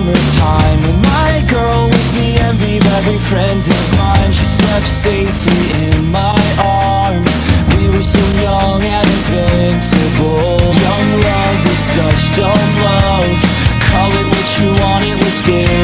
summertime my girl was the envy of every friend of mine. She slept safely in my arms. We were so young and invincible. Young love is such dumb love. Call it what you want, it was stay